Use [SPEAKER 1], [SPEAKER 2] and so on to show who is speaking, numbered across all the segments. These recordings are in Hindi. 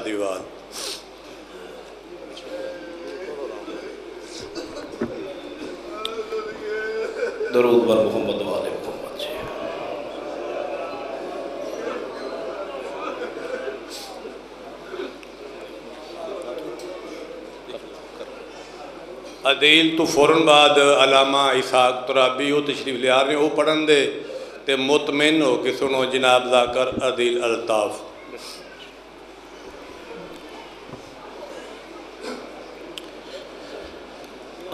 [SPEAKER 1] दीवार
[SPEAKER 2] दरूद बर मोहम्मद वाले मोहम्मद जी।
[SPEAKER 1] अदील तो फ़ौरन बाद अलामा इसाक तुराबी वो तशरीफ़ लिया रहे वो पढ़न दे ते मुतमिन हो के सुनो जनाब जाकर अदील अल्ताफ़।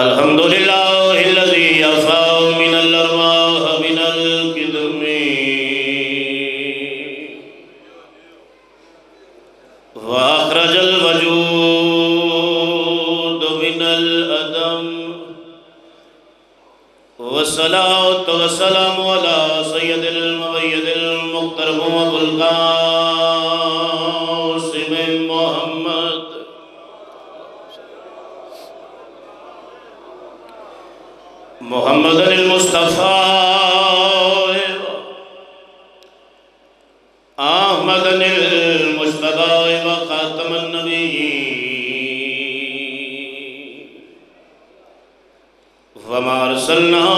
[SPEAKER 2] अल्हम्दुलिल्लाह।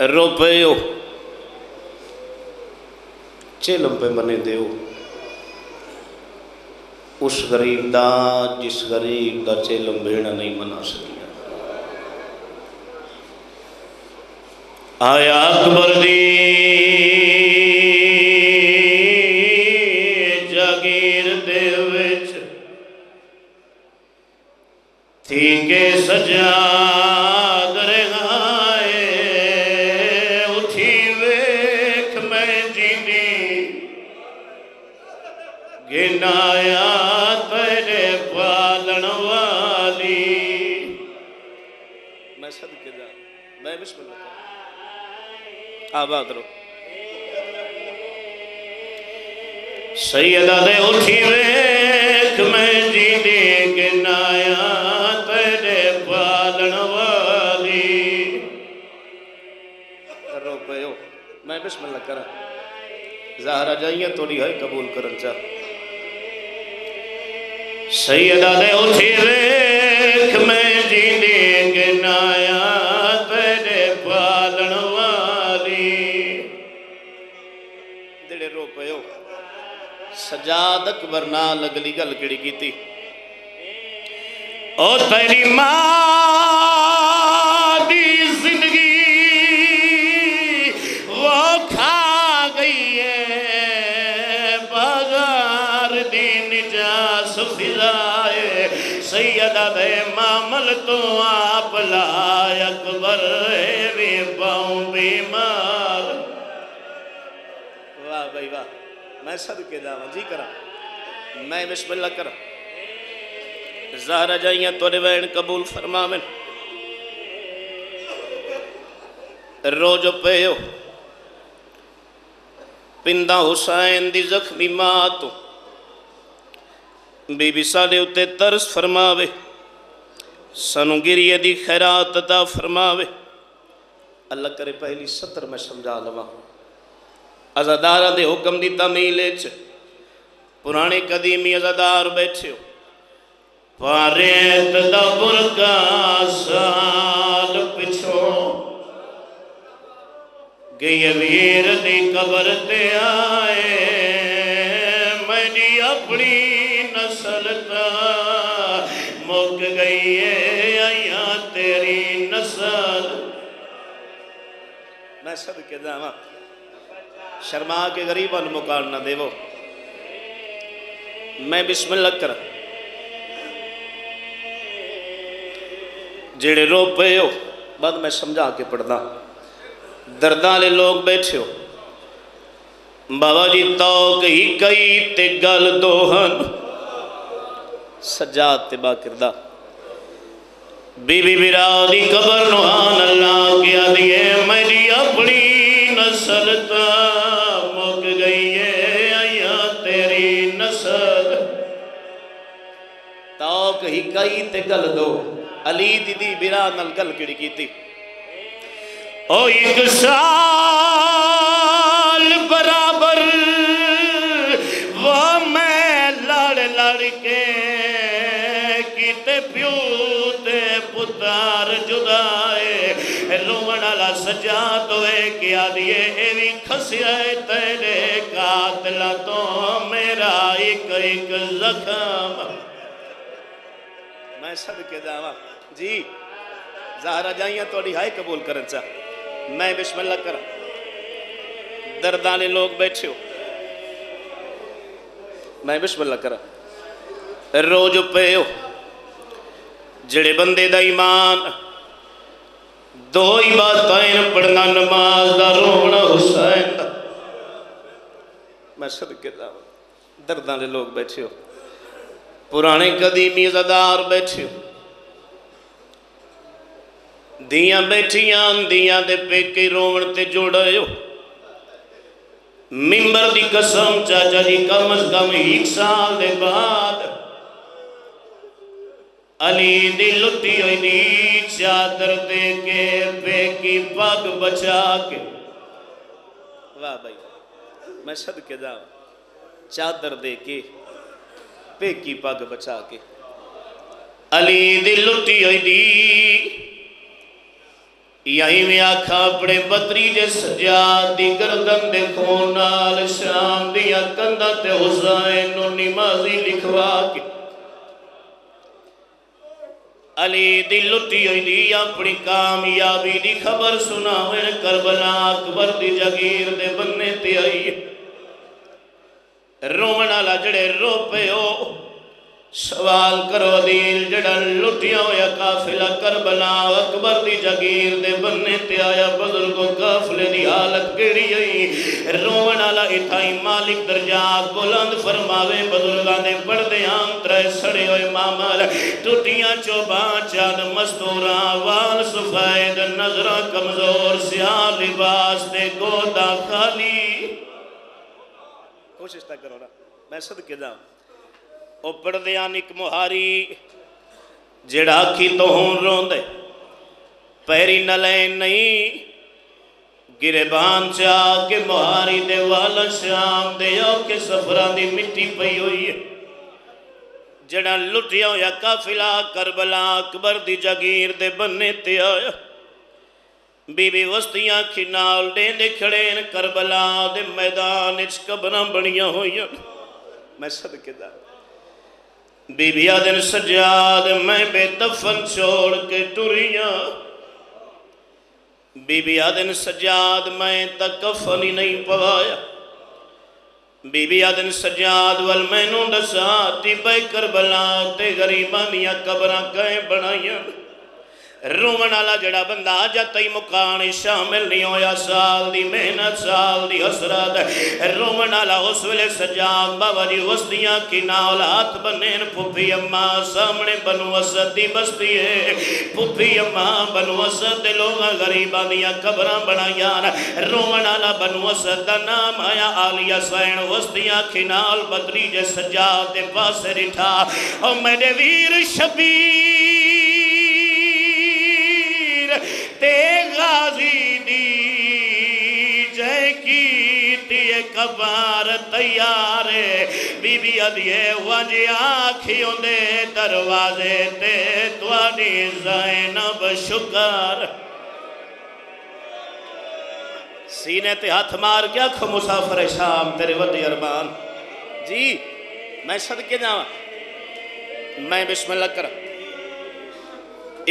[SPEAKER 2] रुपयो। चेलम पे मने देओ। उस गरीब दा, जिस गरीब दा चेलम भेड़ नहीं मना सकिया। आया अकबर दी। जागीर बिस्मिल्लाह आबाद रो सैयदा दे उठी वेख, मैं जीने गिनाया तेरे पालन वाली। रो पयो, मैं बिस्मिल्लाह करा। ज़ाहरा जाइए थोड़ी है कबूल करन चाह सैयदा दे उठी वेख, मैं जीने गिनाया पयो सजाद अकबर नाल अगली गल केड़ी कीती ओ तेरी माँ ज़िंदगी वो खा गई है बाज़ार दी निजास फिजाए सैयदा दे मामल तो आप लाए अकबर है भी पाऊँ बीमार भाई वाह मैं सद के दावा, जी करा। मैं बिस्मिल्लाह करा। जहरा जाइया तोरे वैन कबूल फरमावे रोज पे हो पिंदा हुसैन दी जख्मी माँ तो। बीबी साढ़े उत्ते तरस फरमावे। सानू गिरिए दी खैरात अदा फरमावे। अल्लाह करे पहली सत्र मैं समझा लवा। ਅਜ਼ਾਦਾਰਾਂ ਦੇ ਹੁਕਮ ਦੀ ਤਾਮੀਲ ਚ ਪੁਰਾਣੇ ਕਦੀਮੀ ਅਜ਼ਾਦਾਰ ਬੈਠੇ ਹੋ ਪਾਰੇ ਤਦਬਰ ਕਾ ਸਾਲ ਪਿਛੋਂ ਗਈ ਵੀਰ ਦੀ ਕਬਰ ਤੇ ਆਏ ਮੈਨੀ ਆਪਣੀ ਨਸਲ ਤਾਂ ਮੁੱਕ ਗਈ ਏ ਆਇਆ ਤੇਰੀ ਨਸਲ ਮੈਂ ਸਦਕੇ ਜਾਵਾਂ शर्मा के गरीबन मुकार न देवो। मैं बिस्मिल कर। जेड़े रो पे हो, बाद मैं समझा के पढ़ना। दर्दा ले लोग बैठे हो। बाबा जी तो कही कई ते गल दोहन सजा ते बा किरदा। बीबी बिरा कबर नुहान अल्लाह क्या दिए मेरी अपनी नसल तो ਕਈ ਤੇ ਗੱਲ ਦੋ ਅਲੀ ਦੀਦੀ ਬਿਰਾ ਨਾਲ ਗੱਲ ਕਿਹੜੀ ਕੀਤੀ ਓ ਇੱਕ ਸਾਲ ਬਰਾਬਰ ਵਾ ਮੈਂ ਲੜ ਲੜ ਕੇ ਕੀਤੇ ਪਿਓ ਤੇ ਪੁੱਤਰ ਜੁਦਾਏ ਰੋਵਣ ਵਾਲਾ ਸਜਾ ਤੋਏ ਕਿ ਆਦੀਏ ਇਹ ਵੀ ਖਸਿਆ ਏ ਤੇਰੇ ਕਾਤਲਾਂ ਤੋਂ ਮੇਰਾ ਇੱਕ ਇੱਕ ਜ਼ਖਮ ਮੈਂ ਸਦਕੇ ਜਾਵਾਂ ਜੀ ਜ਼ਾਹਰਾ ਜਾਈਆਂ ਤੁਹਾਡੀ ਹਾਏ ਕਬੂਲ ਕਰਨ ਚਾ ਮੈਂ ਬਿਸਮਿਲ੍ਲਾ ਕਰਾਂ ਦਰਦਾਂ ਵਾਲੇ ਲੋਕ ਬੈਠੇ ਹੋ ਮੈਂ ਬਿਸਮਿਲ੍ਲਾ ਕਰਾਂ ਰੋਜ਼ ਪਏ ਹੋ ਜਿਹੜੇ ਬੰਦੇ ਦਾ ਈਮਾਨ ਦੋ ਹੀ ਬਾਤਾਂ ਨੇ ਪੜਨਾ ਨਮਾਜ਼ ਦਾ ਰੋਣਾ ਹੁਸੈਨ ਦਾ ਮੈਂ ਸਦਕੇ ਜਾਵਾਂ पुराने कदी मीजदार बैठे। दिया बैठिया, दिया दे पेके रोवन ते जोड़ो मिंबर की कसम, चाचा जी, कम अज कम एक साल के बाद अली दी लुटी हुई दी, चादर दे के पेकी पग बचा के। वाह भाई, मैं सद के जा चादर दे के। ਪੇਕੀ ਪੱਗ ਬਚਾ ਕੇ ਅਲੀ ਦੀ ਲੁੱਟੀ ਹੋਈ ਦੀ ਯਾਈ ਮੈਂ ਆਖਾਂ ਆਪਣੇ ਬਦਰੀ ਦੇ ਸਜਾਦ ਦੀ ਗਰਦਨ ਦੇ ਖੂਨ ਨਾਲ ਸ਼ਾਮ ਦੀਆਂ ਕੰਧਾਂ ਤੇ ਹੁਸੈਨ ਨੂੰ ਨਮਾਜ਼ੀ ਲਿਖਵਾ ਕੇ ਅਲੀ ਦੀ ਲੁੱਟੀ ਹੋਈ ਦੀ ਆਪਣੀ ਕਾਮਯਾਬੀ ਦੀ ਖਬਰ ਸੁਣਾਵੇ ਕਰਬਲਾ ਅਕਬਰ ਦੀ ਜਗੀਰ ਦੇ ਬੰਨੇ ਤੇ ਆਈ रोवन आला जड़े रो पे हो सवाल करो दीन जड़ा लुटिया होया काफिला कर बना अकबर दी जागीर दे बनने ते आया बुजुर्गो काफिले दी हालत केड़ी आई रोवन आला इथाई मालिक दरजा बुलंद फरमावे, बुज़ुर्गों दे पढ़दे आम त्रै सड़े होए मामल। टूटियाँ चोबा चाद मस्तूरा, वाल सफ़ेद, नजरा कमज़ोर सिया लिबास ते गोदा खाली। ਕੋਸ਼ਿਸ਼ ਤਾਂ ਕਰੋ ਨਾ ਮੈਂ ਸਦਕੇ ਜਾ ਉਹ ਪੜਦਿਆਂ ਇੱਕ ਮੁਹਾਰੀ ਜਿਹੜਾ ਅੱਖੀ ਤੋਂ ਹੁਣ ਰੋਂਦੇ ਪੈਰੀ न ਲੈ ਨਹੀਂ ਗਿਰਬਾਨ ਚ ਆ ਕੇ ਮੁਹਾਰੀ ਦੇ ਵਾਲ ਸ਼ਾਮ ਦੇ ਔਕੇ ਸਫਰਾਂ ਦੀ ਮਿੱਟੀ ਪਈ ਹੋਈ ਹੈ ਜਿਹੜਾ ਲੁੱਟਿਆ ਹੋਇਆ ਕਾਫਿਲਾ ਕਰਬਲਾ ਅਕਬਰ ਦੀ ਜਗੀਰ ਦੇ ਬੰਨੇ ਤੇ ਆਇਆ बीबी वस्तियाँ अखी डेंदे खड़े करबला दे मैदान च कब्रां बनियाँ होइयाँ। मैं सदके दा। बीबी आदन सजाद मैं बेदफन छोड़ के टुरियाँ। बीबी आदन सजाद मैं तक ही नहीं पवाया। बीबी दिन सजाद वल मैनू दसा ती बे करबला गरीबा गरीबां दियाँ कब्रां रोवन वाला जड़ा बंदा जद तई मुकान शामिल नहीं होया साल दी मेहनत साल दी हसरत रोवन वाला उस वेले सजाद बाबा जी वसदियाँ की नाल हाथ बने फुफी अम्मा सामने बनु असद दी बस्ती है फुफी अम्मा बनु असद लोग गरीबा दियाँ कबरां बनाईयां रोवन वाला बनु असद दा नाम आया आलिया सैन वसदियाँ की नाल बदरी जे सजाद दे पासे रिठा ओ मेरे वीर शबीर ते गाजी दी जय की कबार तैयार बीबी अदिए वज आखी दे दरवाजे ते, तुआडी जैनब शुकर। सीने ते हाथ मार के अख मुसाफर शाम, तेरे वड्डे अरबान जी, मैं सदके जावा। मैं बिस्मिल्लाह कर।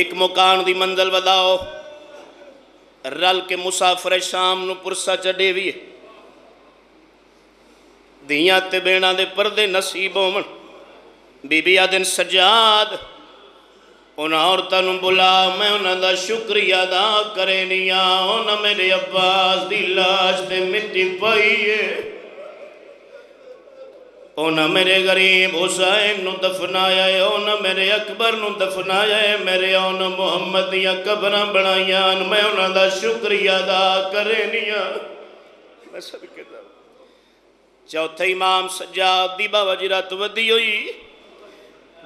[SPEAKER 2] एक मुकान दी मंजिल वधाओ रल के मुसाफर शाम नु पुरसा भी धियाँ ते बेणा दे पर्दे नसीब होवन बीबी आदिन सजाद उन्हां औरतां बुला मैं उन्हां दा शुक्रिया अदा करे नहीं आ उन्हां मेरे अब्बास दी लाश ते मिट्टी पाई है उन्हें मेरे गरीब हुसैन दफनाया है उन्हें मेरे अकबर नु दफनाया है मेरे उन मुहम्मद दियाँ कबर बनाई न, मैं उन्होंने शुक्रिया अदा करे नहीं मैं सदके दा। चौथे इमाम सज्जाद दी बाबा जी रात वधी हुई।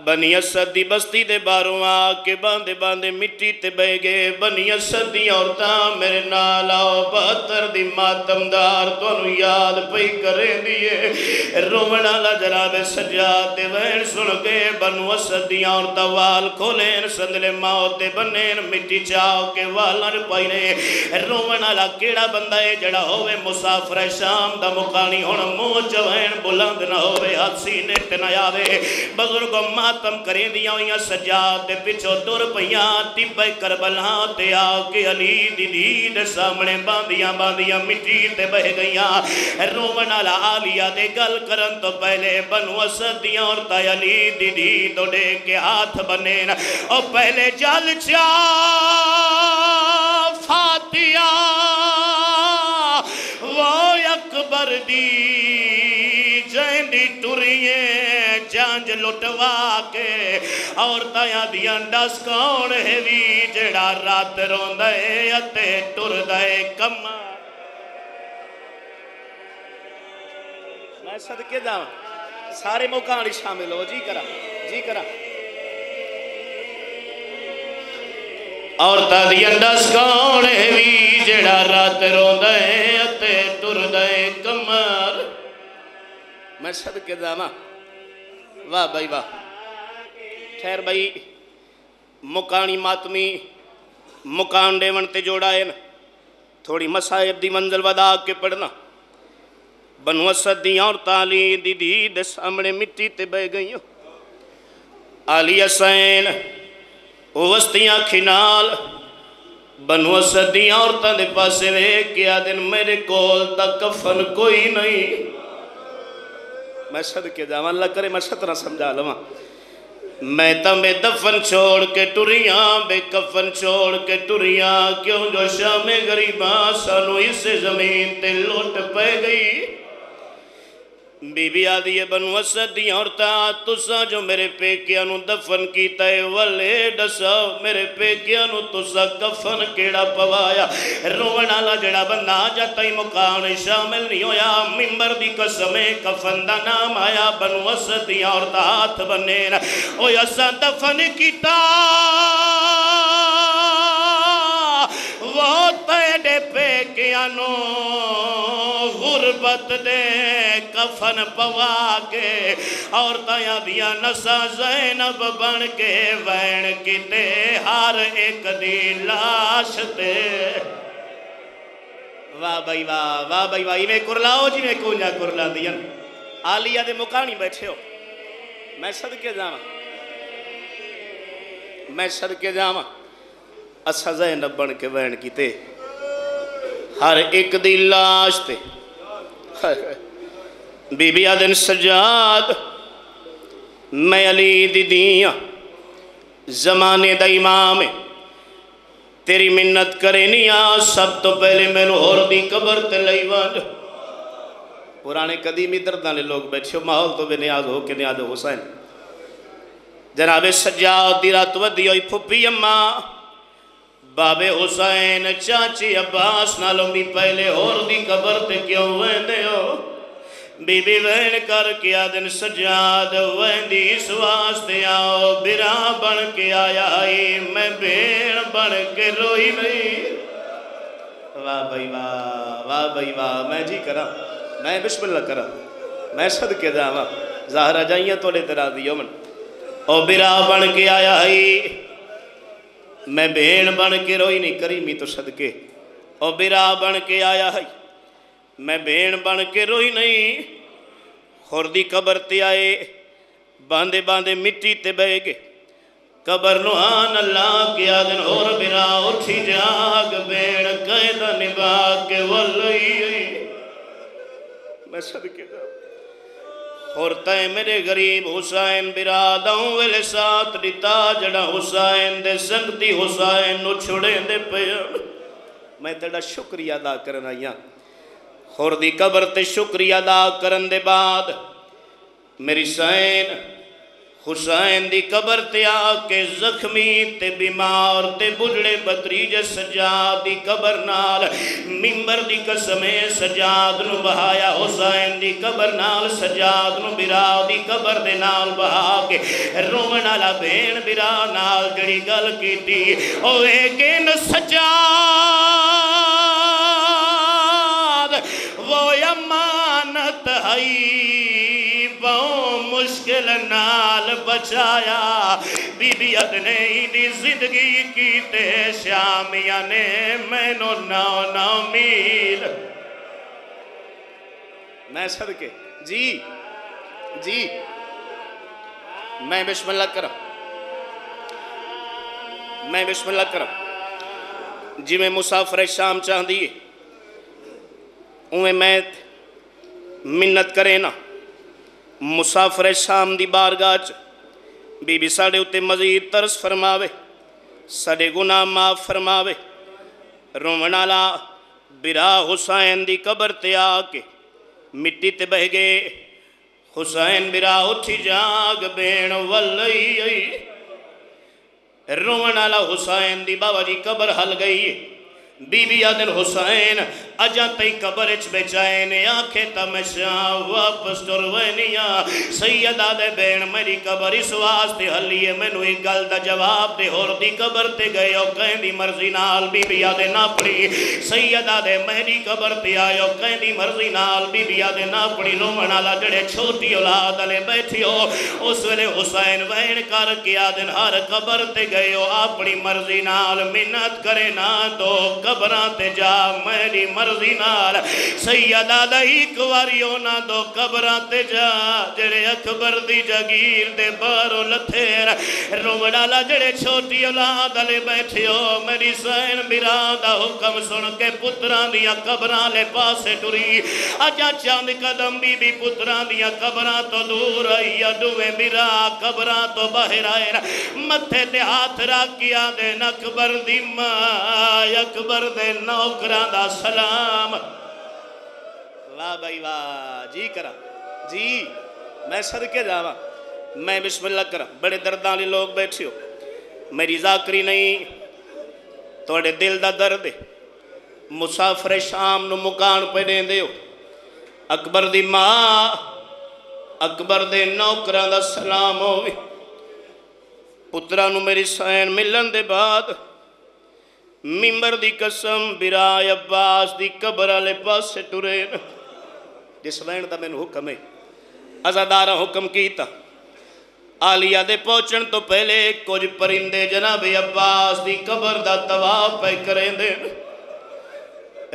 [SPEAKER 2] बनी असद दी बस्ती दे बारों आके बांदे बांदे मिट्टी ते बह गए। बनी असद दी औरतां, मेरे नाल आओ बहत्तर दी मातमदार, तुहानू याद पई करे दिए। रोवण वाला जनाब सज्जाद ते वैन सुन के बनु असद दी औरतां वाल खोलेन, संदले मौत ते बन्नेन, मिट्टी चाव के वालां च पाईने रोवण वाला केड़ा बंदा है जड़ा होवे मुसाफर शाम दा मुकानी? हुण मूंह च वैन बुलंद ना होवे, हाथ सीने ते ना आवे। बजुर्ग मातम करें दिया हुई सजाद दे पिछो तुर पईयां तिब्बे करबला ते आके अली दी दीद सामने बांदियाँ बांदियाँ मिट्टी ते बह गईयां रोवन वाला आलिया दे गल करन तो पहले बनु असद दियाँ औरतां अली दी दीद उड़े के हाथ बने न ओ पहले जल चा फातिया, वो अकबर दी जैंदी टुरिए जांज लुटवा के औरतां दियाँ डस कौन है भी जेड़ा रात रोंदा टुरदा है कम्मा। मैं सदके जावां। सारे मुकानी शामिल हो जी करा जी करा। औरतां डस कौन है भी जेड़ा रात रोंदा अते कमर मैं सदके जावां। वाह भाई वाह खैर भाई मुकानी मातमी मुकान डेवण ते जोड़ा थोड़ी मसाहिब दी मंजिल वधा के पढ़ना बनवसत दी और ताली दीदी दे सामने मिट्टी ते बह गई आली हसैन वस्तियाँ खिनाल बनवसत दी औरतों के पास वे क्या दिन मेरे कोल तक कफन कोई नहीं मैं सद के जावा, अल्लाह करे मैं सतरा समझा लवा। मैं तमे दफन छोड़ के टुरिया, बेकफन छोड़ के टुरिया, क्यों जो शामे गरीबा सानू इस ज़मीन ते लुट पै गई? बीबी आदि है बनु असद दी तुसा जो मेरे पेकिया दफन है वले दसो मेरे पेकिया तुसा कफन केड़ा पवाया? रोवण वाला जेड़ा बंदा जद तई मुकान शामिल नहीं होया। मिंबर दी कसम कफन का नाम आया, बनु असद दी औरतां हाथ बने ओए असा दफन कीता। वो तेरे पेकिया गुरबत दे कफन पवा के। और दिया नसा जैनब बन के। वैन किते हर एक दी लाश ते। वाह भाई, वाह वाह भाई, वाह। इवें कुरलाओ जिवें कोन्या कुरला दियन आलिया दे मुकानी बैठे हो। मैं सदके जावा। मैं सदके जावा। असा जैनब बन के वहन किते हर एक दी लाश ते। बीबी आदन सजाद। मैं अली दीदी जमाने का इमाम है तेरी मिन्नत करे नहीं आ। सब तो पहले मैनू होर की कबर ते लई वज पुराने कदीमी दर्दा ने लोग बैठे, माहौल तो बेनियाज हो के नियाज हुसैन। जनाबे सजाद दी रात वधी हुई फुफी अम्मा। बाबे हुसैन चाची अब्बास नालों भी पहले और दी कबर ते क्यों वेंदे हो? बीबी वहन कर के दिन सजाद वेंदी इस वास्ते आओ। बिरा बन के आया आई मैं भेड़ बन के रोई नहीं वाह भाई वाह वाह भाई वाह, मैं जी करा, मैं बिस्मिल्लाह करा, मैं सद के जावा। जाहरा जाइया तोड़े तेरा दियो मन ओ बिरा बन के आया आई मैं बेन बन के रोई नहीं, करी मी तो सदके। और बिरा बन के आया है। मैं बेन बन के रोई नहीं होर की कबर ते आए, बांधे बांधे मिट्टी ते बह गए। कबर नुहान अल्लाह के आदन और बिरा उठी जाग बेन कैद निभा के वल मैं सदके और तय मेरे गरीब हुसैन, बिरादाऊ वेले साथ दिता, जड़ा हुसैन दे संगती हुसैन नु छोड़े दे पे मैं तेरा शुक्रिया अदा करन आईया और दी कब्र ते शुक्रिया अदा करन दे बाद मेरी सैन हुसैन की कबर ते आके जख्मी ते बीमार ते बुढ़े बतरीज सजाद की कबर नाल, मिंबर दी कसमे सजाद नु बहाया, हुसैन की कबर नाल, सजाद नु बिरा दी कबर दे नाल बहा के रोवन आला भेन बिरा नाल जड़ी गल की कीती, ओए न सजा मुश्किल नाल बचाया। बीबी अदने इनी ज़िंदगी की ते शामिया ने मैनो नौ नौ मील। मैं सदके, जी जी, मैं बिस्मिल्लाह करा मैं बिस्मिल्लाह करा जिमें मुसाफिर शाम चाहती है उमें मैं मिन्नत करें ना। मुसाफर शाम की बारगाह च। बीबी साढ़े उत्ते मजीद तरस फरमावे, साढ़े गुनाह माफ़ फरमावे। रोवन आला बिरा हुसैन की कबर ते आके मिट्टी ते बह गए। हुसैन बिरा उठी जाग, बेण वलई रोवन आला हुसैन की बाबा जी कबर हल गई। है बीबी आदन हुसैन, अजा तई कबर च बेचैन, आखे तमशा वापस तुर वनिया। सैयदा दे बेन मेरी कबर इस वास्ते हलिए मैनू एक गल दा जवाब दे, होर दी कबर ते गए ओ कहंदी मर्ज़ी नाल बीबी आदे नापड़ी। सैयदा दे मेरी कबर ते आयो कहंदी मर्ज़ी नाल बीबी आदे नापड़ी। रोवण वाला जड़े छोटी औलाद वाले बैठियो, उस वेले हुसैन वहन करके आदन हर कबर ते गए अपनी मर्ज़ी नाल मिन्नत करे ना तो ਖਬਰਾਂ ਤੇ ਜਾ ਮੇਰੀ ਮਰਜ਼ੀ ਨਾਲ ਸੈਯਦਾ ਦਾ ਇੱਕ ਵਾਰੀ ਉਹਨਾਂ ਦੋ ਖਬਰਾਂ ਤੇ ਜਾ ਜਿਹੜੇ ਅਕਬਰ ਦੀ ਜਗੀਰ ਦੇ ਬਾਹਰੋਂ ਲੱਥੇ ਰੋਵੜ ਵਾਲਾ ਜਿਹੜੇ ਛੋਟੀ ਔਲਾਦ ਵਾਲੇ ਬੈਠਿਓ ਮੇਰੀ ਸੈਨ ਮਿਰਾ ਦਾ ਹੁਕਮ ਸੁਣ ਕੇ ਪੁੱਤਰਾਂ ਦੀਆਂ ਕਬਰਾਂ ਲੈ ਪਾਸੇ ਟੁਰੀ ਅਜਾ ਚੰਦ ਕਦਮ ਬੀਬੀ ਪੁੱਤਰਾਂ ਦੀਆਂ ਕਬਰਾਂ ਤੋਂ ਦੂਰ ਆਈ ਅਡੂਵੇਂ ਮਿਰਾ ਕਬਰਾਂ ਤੋਂ ਬਾਹਰ ਆਏ ਮੱਥੇ ਤੇ ਹੱਥ ਰੱਖ ਕੇ ਆਦੇ ਨਕਬਰ ਦੀ ਮਾਂ ਅਕਬਰ पुत्र दे नौकरा दा सलाम। वाह भाई वाह जी करा, जी, मैं सदके जावा, मैं बिस्मिल्लाह करा। बड़े दर्द वाले लोग बैठे हो, मेरी जाकरी नहीं थोड़े दिल दा दर्द है। मुसाफरे शाम नु मुकान पे देंदे हो, अकबर दी माँ, अकबर दे नौकरा दा सलाम होवे। पुत्रा नु मेरी सैन मिलन दे बाद ਮਿੰਬਰ ਦੀ ਕਸਮ ਬਿਰਾ ਅਬਾਸ ਦੀ ਕਬਰ ਵਾਲੇ ਪਾਸੇ ਟੁਰੇ ਨੇ ਜਿਸ ਵੈਣ ਦਾ ਮੈਨੂੰ ਹੁਕਮ ਹੈ ਅਜ਼ਾਦਾਰਾ ਹੁਕਮ ਕੀਤਾ ਆਲੀਆ ਦੇ ਪਹੁੰਚਣ ਤੋਂ ਪਹਿਲੇ ਕੁਝ ਪਰਿੰਦੇ ਜਨਾਬ ਅਬਾਸ ਦੀ ਕਬਰ ਦਾ ਤਵਾਫ ਪੈ ਕਰੇਂਦੇ ਨੇ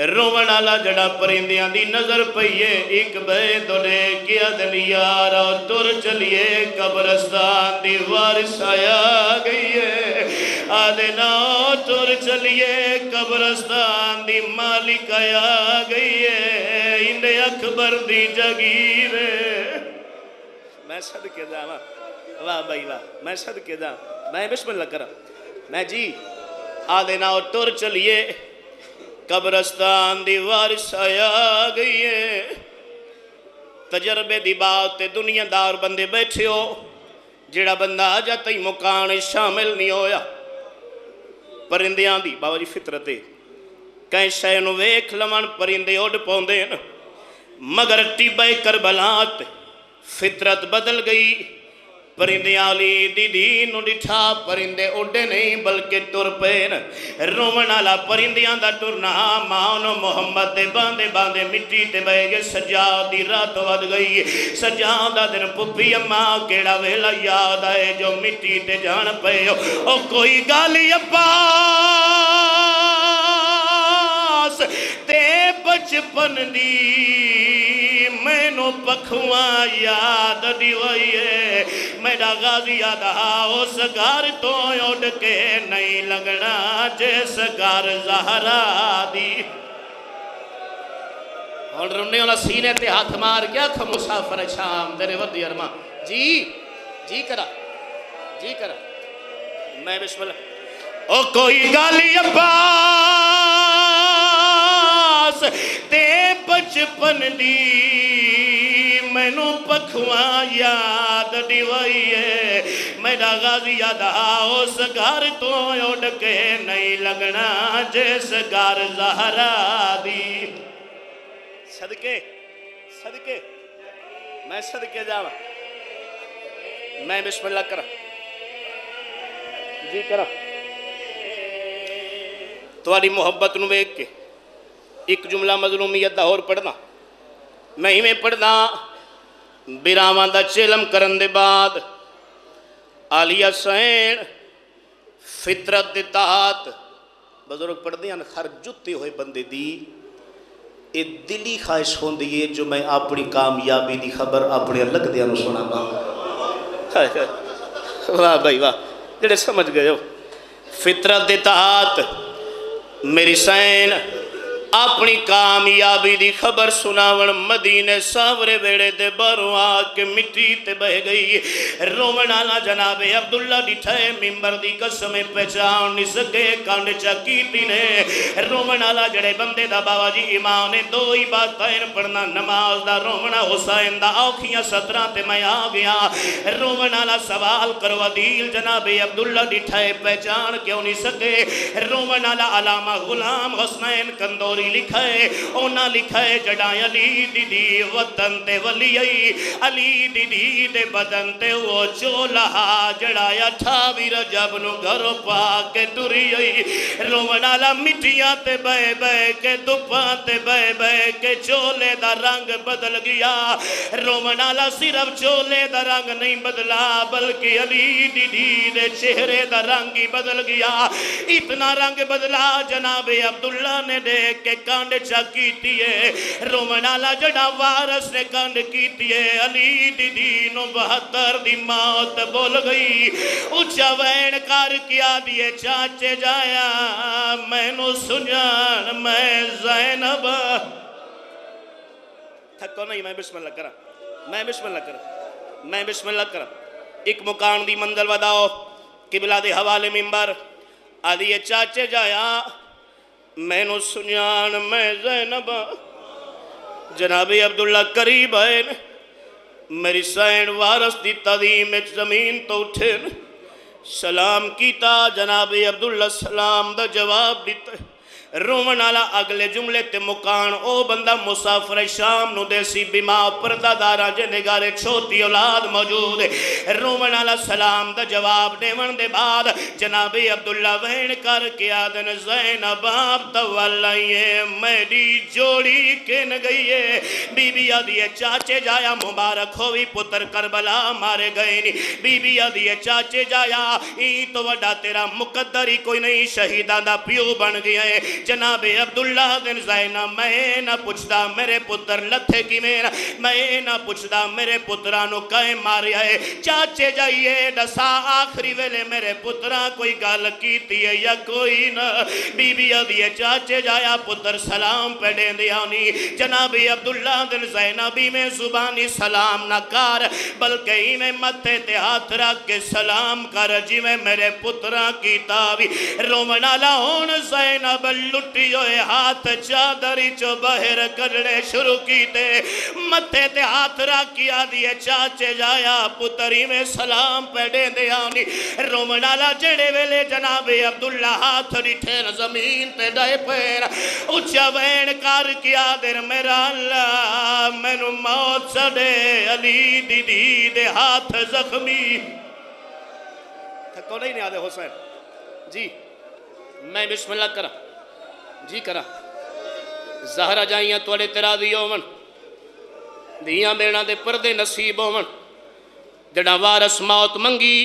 [SPEAKER 2] ਰੋਵਣ ਵਾਲਾ ਜੜਾ ਪਰਿੰਦਿਆਂ ਦੀ ਨਜ਼ਰ ਪਈਏ ਇੱਕ ਬੇ ਦੋਲੇ ਕਿਆ ਦਿਲ ਯਾਰਾ ਤੁਰ ਚਲੀਏ ਕਬਰਸਤਾਨ ਦੀ ਵਾਰਿਸ ਆਇਆ ਗਈਏ ਆਦੇ ਨਾ ਤੁਰ ਚਲੀਏ ਕਬਰਸਤਾਨ ਦੀ ਮਾਲਿਕ ਆਇਆ ਗਈਏ ਇੰਦੇ ਅਕਬਰ ਦੀ ਜਗੀਰ ਮੈਂ ਸਦਕੇ ਜਾਵਾਂ ਵਾਹ ਭਾਈ ਵਾਹ ਮੈਂ ਸਦਕੇ ਜਾ ਮੈਂ ਬਿਸਮਿਲ੍ਲਾ ਕਰਾਂ ਮੈਂ ਜੀ आदे नाल तुर चलिए कब्रस्तान दी वारिस आ गई है तजर्बे दी बात ते दुनियादार बंदे बैठे हो जेड़ा बंदा अजा तई मुकान शामिल नहीं होया ਪਰਿੰਦਿਆਂ ਦੀ, ਬਾਬਾ ਜੀ ਫਿਤਰਤ ਏ ਕਈ ਸ਼ੈ ਨੂੰ ਵੇਖ ਲਵਣ, ਪਰਿੰਦੇ ਉੱਡ ਪਾਉਂਦੇ ਨੇ ਮਗਰ ਟਿਬੇ ਕਰਬਲਾਤ, ਫਿਤਰਤ ਬਦਲ ਗਈ। परिंदे आली दीदी डिठा परिंदे उड्डे नहीं, बल्कि तुर पे रोवन आला परिंदिया का टुरना, माँ उन्होंने के बांधे बांधे मिट्टी ते बह गए, सजा की रात वध गई। सजा का दिन पुफी अम्मा, केड़ा वेला याद आए जो मिट्टी ते जान पे हो। ओ कोई गल अब्बास ते बचपन दी मैनू पखवा याद दिवाइए ਯਾਦ ਦਿਵਾਈਏ ਮੇਰਾ ਗਾਜ਼ੀ ਆਦਾ ਉਸ ਘਰ ਤੋਂ ਉੱਡ ਕੇ ਨਹੀਂ ਲੰਗਣਾ ਜਿਸ ਘਰ ਜ਼ਹਰਾ ਦੀ ਹੁਣ ਰੁੰਨੇ ਵਾਲਾ ਸੀਨੇ ਤੇ ਹੱਥ ਮਾਰ ਗਿਆ ਖ ਮੁਸਾਫਰ ਸ਼ਾਮ ਤੇਰੇ ਵੱਡੀ ਅਰਮਾ ਜੀ ਜੀ ਕਰਾ ਜੀ ਕਰਾ ਮੈਂ ਬਿਸਮਿਲ੍ਲਾ ਉਹ ਕੋਈ ਗੱਲ ਅੱਬਾਸ ਤੇ ਬਚਪਨ ਦੀ मैनु पखवा याद डिवाइए मेरा गाजी याद आओ, सगार तो उड़ के नहीं लगना, जे सगार जहरा दी। सदके सदके, मैं सदके जावा। मैं बिस्मिल्लाह करा। जी करा। तुम्हारी मुहब्बत वेख के, एक जुमला मजलूमियत का होर पढ़ना। मैं इवें पढ़ना ਬਿਰਾਵਾਂ ਦਾ ਚਿਲਮ ਕਰਨ ਦੇ ਬਾਅਦ ਆਲੀਆ ਸੈਣ ਫਿਤਰਤ ਦੇ ਤਾਤ ਬਜ਼ੁਰਗ ਪੜਦੇ ਹਨ ਹਰ ਜੁੱਤੇ ਹੋਏ ਬੰਦੇ ਦੀ ਇਹ ਦਿਲੀ ਖਾਹਿਸ਼ ਹੁੰਦੀ ਹੈ ਜੋ ਮੈਂ ਆਪਣੀ ਕਾਮਯਾਬੀ ਦੀ ਖਬਰ ਆਪਣੇ ਲੱਗਦਿਆਂ ਨੂੰ ਸੁਣਾਵਾਂ ਹਾਏ ਹਾਏ ਵਾਹ ਭਾਈ ਵਾਹ ਜਿਹੜੇ ਸਮਝ ਗਏ ਹੋ ਫਿਤਰਤ ਦੇ ਤਹਤ ਮੇਰੀ ਸੈਨ अपनी कामयाबी की खबर सुनावन मदीने सावरे वेड़े दे बारों आके मिट्टी ते बह गई रोम आला जनाबे अब्दुल्ला डिठाए मिम्बर की कसम पहचान नहीं सके कंड चाकी ने रोम आला जड़े बंदे दा बाबा जी इमां ने दो ही बात पढ़ना नमाज़ दा रोमना हुसैन दा औखियाँ सतरा ते मैं आ गया रोम आला सवाल करो अदील जनाबे अब्दुल्ला डिठाए पहचान क्यों नहीं सके रोम आला अलामा गुलाम हुसनैन कंदोरी कोई लिखे उन्हें लिखे जड़ा अली दीदी, वतन ते वली आई अली दीदी दे बदन ते वो चोला जड़ा अठावी रजब न घरों पा के टुरी आई रोवण आला मिट्टिया ते बह बह के धुप्पा ते बह बह के चोले का रंग बदल गया। रोवण आला सिर्फ़ चोले का रंग नहीं बदला, बल्कि अली दीदी दे चेहरे का रंग ही बदल गया। इतना रंग बदला, जनाबे अब्दुल्ला ने देख के कंड चा कीतिए रोमन आला जड़ा वारस ने कंड कीतिए अली दी दीन बहत्तर दी मौत बोल गई। उच्चा वैन कर किया दिए, चाचे जाया। मैनू सुजान मैं जैनब। थको नहीं, मैं बिस्मिल्लाह करा। मैं बिस्मिल्लाह करा। मैं बिस्मिल्लाह करा। एक मुकान दी मंजिल बदाओ किबला दे हवाले मिंबर। आदि ये चाचे जाया। मैनू सुनियान, मैं जैनबा हाँ। जनाबे अब्दुल्ला करीब आए न। मेरी सैन वारस की तदीम ज़मीन तो उठे न। सलाम किया जनाब अब्दुल्ला सलाम का जवाब दिता ਜਨਾਬੇ ਅਬਦੁੱਲਾ ਸਲਾਮ ਦਾ ਜਵਾਬ ਦਿੱਤਾ ਰੋਵਣ ਵਾਲਾ ਅਗਲੇ ਜੁਮਲੇ ਤੇ ਮੁਕਾਨ ਉਹ ਬੰਦਾ ਮੁਸਾਫਰ ਸ਼ਾਮ ਨੂੰ ਦੇਸੀ ਬਿਮਾਰ ਪਰਦਾਦਾਰਾਂ ਜੇ ਨਿਗਾਰੇ ਛੋਟੀ ਔਲਾਦ ਮੌਜੂਦ ਹੈ ਰੋਵਣ ਵਾਲਾ ਸਲਾਮ ਦਾ ਜਵਾਬ ਦੇਵਣ ਦੇ ਬਾਅਦ ਜਨਾਬੀ ਅਬਦੁੱਲਾ ਵਹਿਣ ਕਰਕੇ ਆਦਨ ਜ਼ੈਨਬ ਆਪ ਤਵਲਾਈਏ ਮੇਰੀ ਜੋੜੀ ਕਿਨ ਗਈਏ ਬੀਬੀ ਆਦੀਏ ਚਾਚੇ ਜਾਇਆ ਮੁਬਾਰਕ ਹੋਵੀ ਪੁੱਤਰ ਕਰਬਲਾ ਮਾਰੇ ਗਏ ਨੀ ਬੀਬੀ ਆਦੀਏ ਚਾਚੇ ਜਾਇਆ ਇਹ ਤੋਂ ਵੱਡਾ ਤੇਰਾ ਮੁਕੱਦਰ ਹੀ ਕੋਈ ਨਹੀਂ ਸ਼ਹੀਦਾਂ ਦਾ ਪਿਓ ਬਣ ਗਿਆ ਏ जनाबे अब्दुल्ला दिन जैना, मैं ना पुछदा मेरे पुत्र लथे कि न, मैं ना पुछदा मेरे पुत्रा नु कहे मारिया है चाचे जाइए, दसा आखिरी वेले मेरे पुत्रा कोई गल कीती है या कोई ना। बीबी आदि चाचे जाया पुत्र सलाम पढ़े दियानी जनाबी अब्दुल्ला दिन जैनबी में जुबानी सलाम ना कर, बल्कि में मथे ते हाथ रख के सलाम कर, जिवें मेरे पुत्रा कीता भी रोमन वाला हुन जैनब लुटी हाथ चादरी चो बाहर कढने शुरू कीते। मथे ते हाथ रख के आदिए चाचे जाया, पुतरी में सलाम पढ़े दियानी रोमन वाला जेड़े वेले जनाबे अब्दुल्ला हाथ न ज़मीन ते डे पैर। उच्चा वैन कर किया, देर मेरा अल्लाह, मैनू मौत सदे अली दीदी दे हाथ जख्मी। थको नहीं आदे हुसैन। जी, मैं बिस्मिल्लाह करा। जी करा। जहरा जाइयाँ थोड़े तेरा दी होवन धियाँ बेड़ा दे पर्दे नसीब होवन जड़ा वारस मौत मंगी,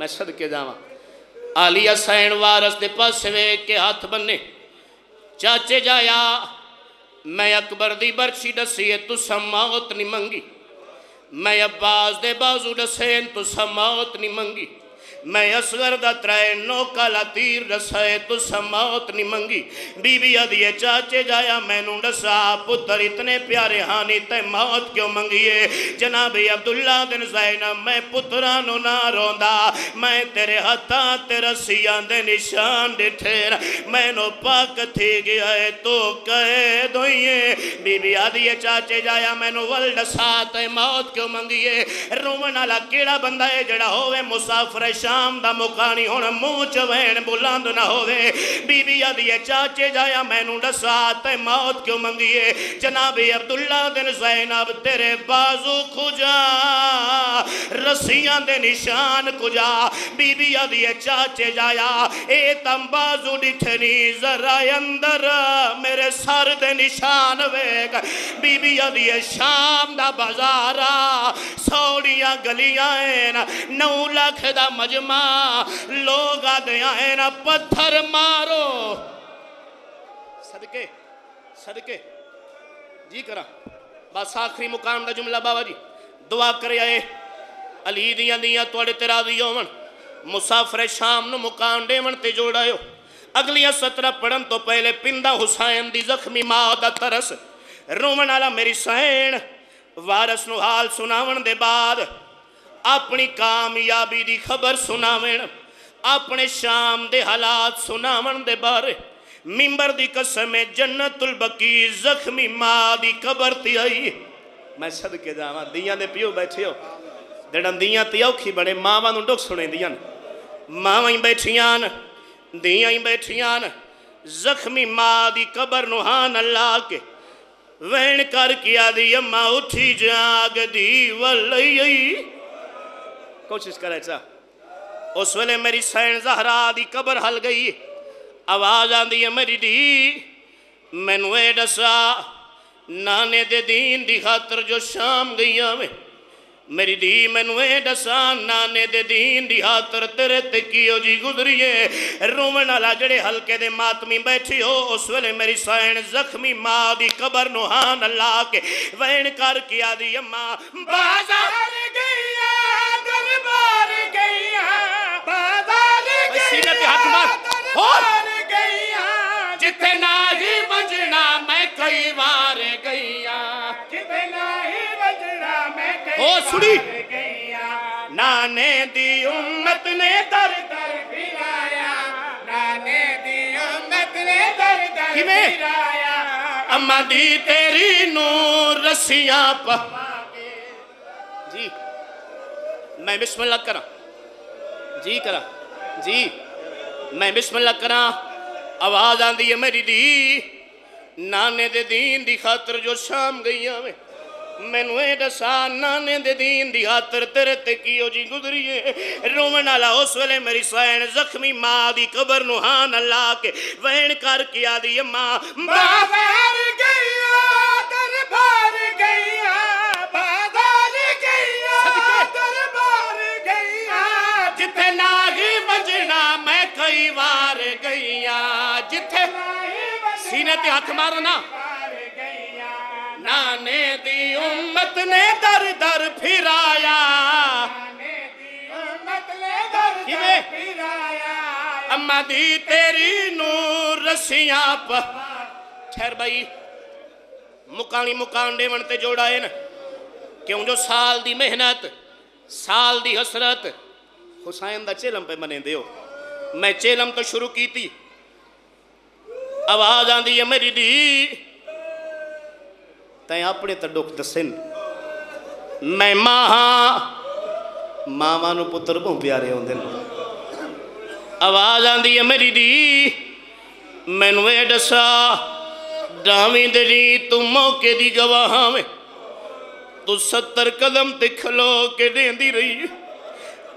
[SPEAKER 2] मैं सदके जावा। आलिया सैन वारस दे पासे वे के हाथ बन्ने, चाचे जाया, मैं अकबर दी बरछी दसी है तुसा मौत नहीं मंगी। मैं अब्बास दे बाजू दसे तुसा मौत नहीं मंगी। मैं असगर दा त्रै नौका ला तीर दसाए, तुसा मौत नहीं मंगी। बीबी अदिए चाचे जाया मैनू दसा पुत्र इतने प्यारे हानी ते मौत क्यों मंगीए? जनाबी अब्दुल्ला दिन जैनब, मैं पुत्रा नु ना रोंदा। मैं तेरे हत्था ते रस्सियाँ दे निशान डिठे मैनू पक थी गया है तो कहे दोइए बीबी आदिए चाचे जाया मैनू वल दसा, ते मौत क्यों मंगीए? रोवन आला केड़ा बंदा है जड़ा होवे मुसाफिर शाम दा मुकानी हुन मुँह च वैन बुलंद ना होवे। बीबी आदिए चाचे जाया मैनू दसा ते मौत क्यों मंगीए? जनाबी अब्दुल्ला दिन जैनब, तेरे बाजू खुजा, रस्सियाँ दे निशान कुजा बीबी आदिए चाचे जाया, ए तम बाजू डिठनी, जरा अंदर मेरे सर दे निशान वेग बीबी आदिए शाम दा बाजारा, सौड़ियाँ गलियाँ हैं नौ लख दा मजमा लोग आदे हैं ना, पत्थर मारो। सदके सदके, जी करा। बस आखिरी मुकाम का जुमला, बाबा जी। दुआ करे आए, अली दियाँ दियाँ थोड़े तेरा दी होवन मुसाफिर शाम नु मुकाम देवन ते जोड़ायो। अगलियाँ सत्रह पढ़न तो पहले पिंदा हुसैन दी जख्मी माँ दा तरस। रोवन वाला मेरी सैन वारस नु हाल सुनावन दे बाद अपनी कामयाबी दी खबर सुनावन अपने शाम दे हालात सुनावन दे बारे मिंबर दी कसम है जन्नतुल बकी जख्मी माँ दी कबर ते आई मैं सदके जावा दियाँ दे पियो बैठे हो जड़ा दियाँ ते औखी बड़े मावां नु दुख सुनेंदियाँ न मावां ही बैठियाँ न दियाँ ही बैठियाँ न जख्मी माँ दी कबर नु हान अल्लाह के वैन कर किया दी अम्मा उठी जाग दी वलई कोशिश करे चा उस वेले मेरी सैन जहरा दी कबर हल गई। आवाज़ आंदी है, मेरी धी, मैनू ए दसा नाने दे दीन दी खातर जो शाम गईया में मेरी धी, मैनू ए दसा नाने दे दीन दी खातर तेरे ते कियो जी गुजरिए रोवन वाला जड़े हल्के दे मातमी बैठी हो, उस वेले मेरी सैन जख्मी माँ दी कबर नु हान अल्लाह के वैन कर किया दी अम्मा बाज़ार सीने पे हाथ मार और जिथे ना ही बजना मैं कई बार गईया। ओ सुनी। नाने दी उम्मत ने दर दर फिराया। नाने दी उम्मत ने दर दर फिराया। अम्मा दी तेरी नूर रस्सियाँ पवा जी मैं बिस्मिल्लाह करा। जी करा। जी। मैं बिस्मिल्लाह करा, आवाज़ आती है मेरी दी। नाने दे दीन दी खातर जो शाम गई आवे, मैनू ए दसा, नाने दे दीन दी खातर तेरे ते कियो जी है? रोवन आला उस वेले मेरी सैन जख्मी माँ दी कबर नुहान ला के वहन करके किया दी सीने ते हथ मारना। नाने दी उम्मत ने दर दर फिराया। अम्मा दी तेरी नूर रसियाँ ठहर भाई मुकानी मुकान देवन ते जोड़ाए न। क्यों जो साल दी मेहनत साल दी हसरत। हुसैन दा चेलम पे मने दियो मैं चेलम तो शुरू की थी आवाज़ आती है मेरी दी। ते अपने तो दुख दसन मैं माँ हाँ मावा पुत्र बहु प्यारे आते आवाज़ आती है मेरी दी। मैनू ये दसा डावी दरी तू मौके की गवाह में तू सत्तर कदम ते लो के देंदी रही।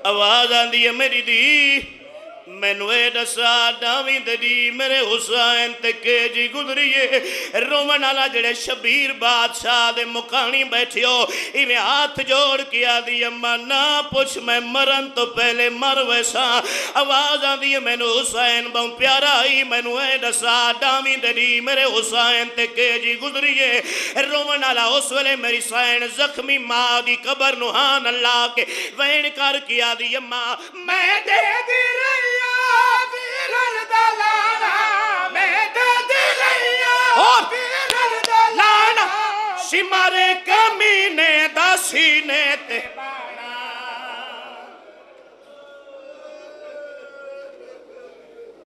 [SPEAKER 2] आवाज़ आती है मेरी दी। मैनू दसा डावी दरी मेरे हुसैन तके जी गुजरिए। रोवन वाला जड़े शबीर बादशाह दे मुकानी इवें हाथ जोड़ के आदि, अम्मा, ना पुछ, मैं मरन तो पहले मर वैसा। आवाज़ आंदी है मैनू हुसैन बहु प्यारा आई मैनू ये दसा डावी दरी मेरे हुसैन तके जी गुजरिए। रोवन आला उस वे मेरी सैन जख्मी माँ की कबर नुहान अल्लाह के वहन कर किया आदि, अम्मा, मैं दे दी रही लाड़ा दां लाड़ा सिमारे कमीने दीने ते।